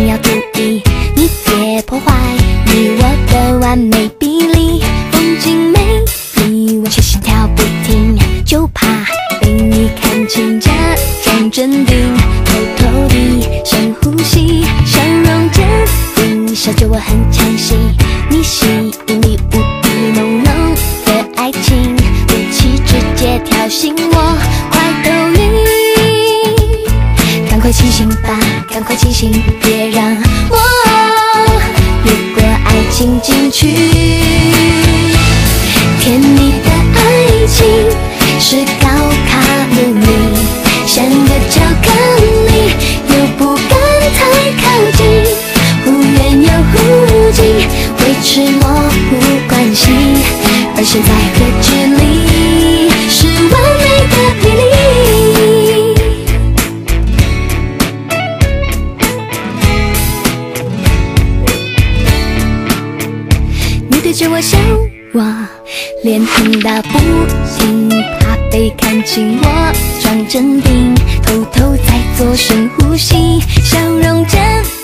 你要注意，你别破坏你我的完美比例。风景美丽，我却心跳不停，就怕被你看清，假装镇定，偷偷地深呼吸，笑容坚定，小酒窝很。听京曲对着我笑，我脸红到不行，怕被看清我装镇定，偷偷在做深呼吸，笑容真。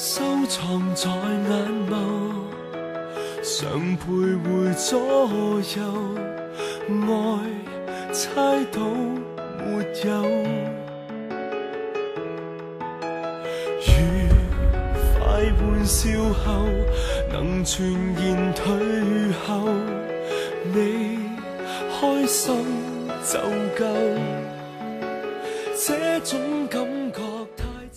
收藏在眼眸，常徘徊左右，爱猜到没有？愉快玩笑后，能全然退后，你开心就够。这种感